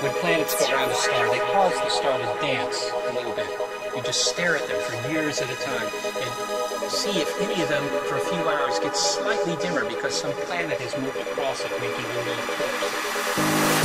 When planets go around a star, they cause the star to dance a little bit. You just stare at them for years at a time and see if any of them, for a few hours, gets slightly dimmer because some planet has moved across it, making a little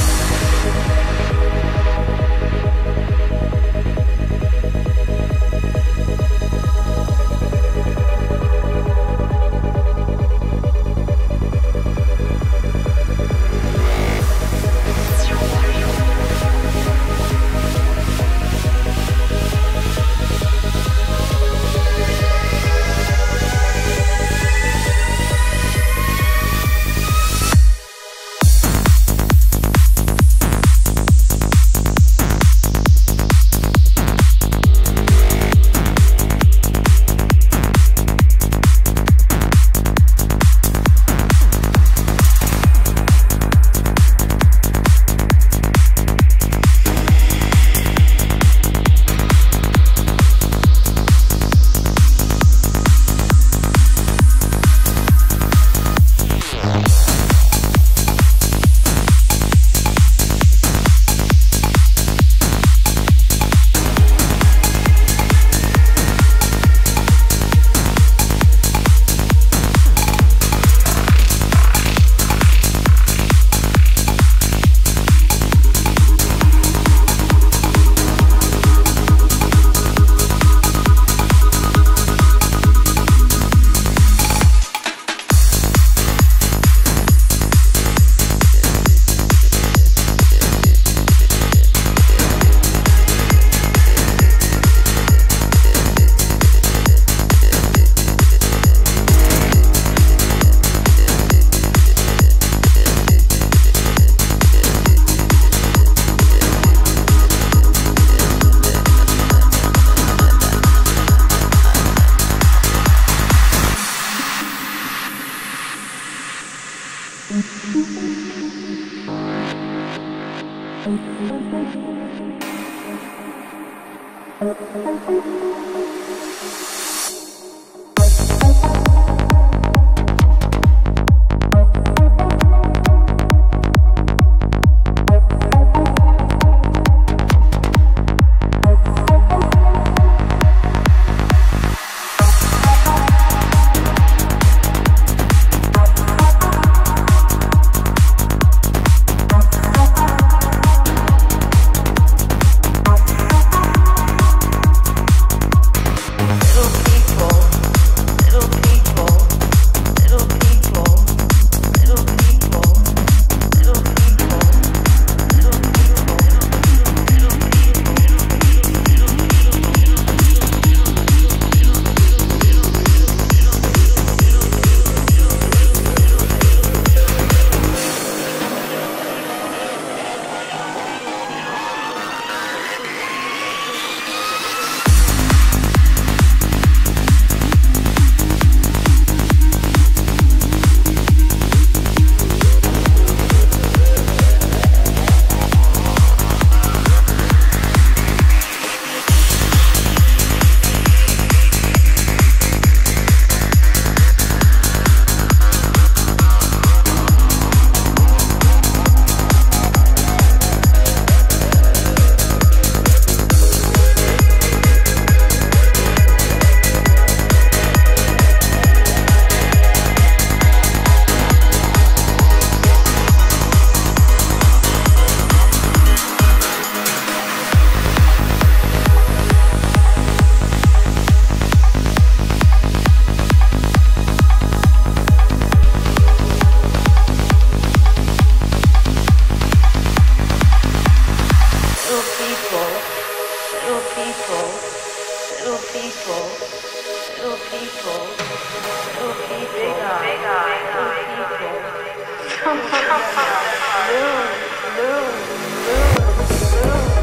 eclipse. Little little people, little people, little people, little people, big eye, big eye, little people. Moon, moon, moon, moon.